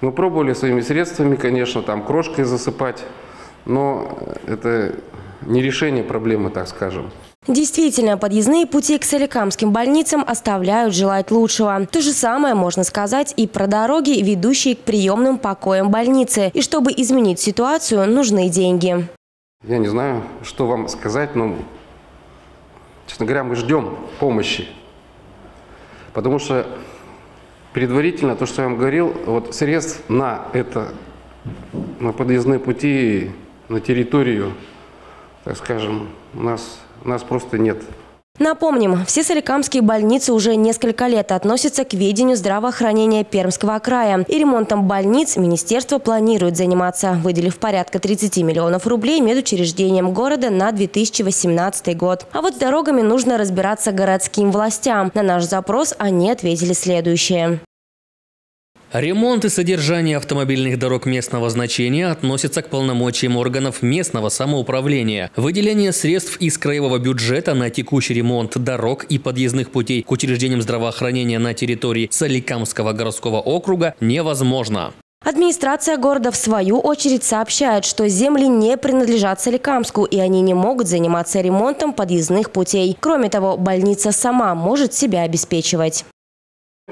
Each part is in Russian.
Мы пробовали своими средствами, конечно, там крошкой засыпать, но это не решение проблемы, так скажем. Действительно, подъездные пути к соликамским больницам оставляют желать лучшего. То же самое можно сказать и про дороги, ведущие к приемным покоям больницы. И чтобы изменить ситуацию, нужны деньги. Я не знаю, что вам сказать, но, честно говоря, мы ждем помощи. Потому что предварительно, то, что я вам говорил, вот средств на это, на подъездные пути, на территорию, так скажем, у нас, у нас просто нет. Напомним, все соликамские больницы уже несколько лет относятся к ведению здравоохранения Пермского края. И ремонтом больниц министерство планирует заниматься, выделив порядка 30 миллионов рублей медучреждениям города на 2018 год. А вот с дорогами нужно разбираться городским властям. На наш запрос они ответили следующее. Ремонт и содержание автомобильных дорог местного значения относятся к полномочиям органов местного самоуправления. Выделение средств из краевого бюджета на текущий ремонт дорог и подъездных путей к учреждениям здравоохранения на территории Соликамского городского округа невозможно. Администрация города в свою очередь сообщает, что земли не принадлежат Соликамску и они не могут заниматься ремонтом подъездных путей. Кроме того, больница сама может себя обеспечивать.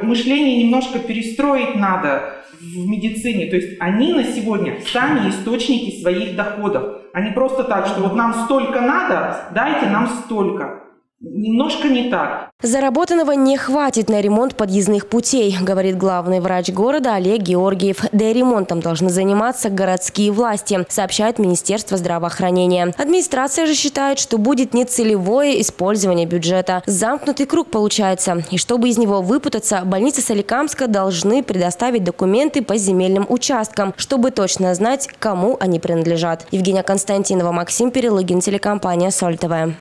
Мышление немножко перестроить надо в медицине. То есть они на сегодня сами источники своих доходов. Они просто так, что вот нам столько надо, дайте нам столько. Немножко не так. Заработанного не хватит на ремонт подъездных путей, говорит главный врач города Олег Георгиев. Да и ремонтом должны заниматься городские власти, сообщает Министерство здравоохранения. Администрация же считает, что будет нецелевое использование бюджета. Замкнутый круг получается. И чтобы из него выпутаться, больницы Соликамска должны предоставить документы по земельным участкам, чтобы точно знать, кому они принадлежат. Евгения Константинова, Максим Перелыгин, телекомпания «Соль ТВ».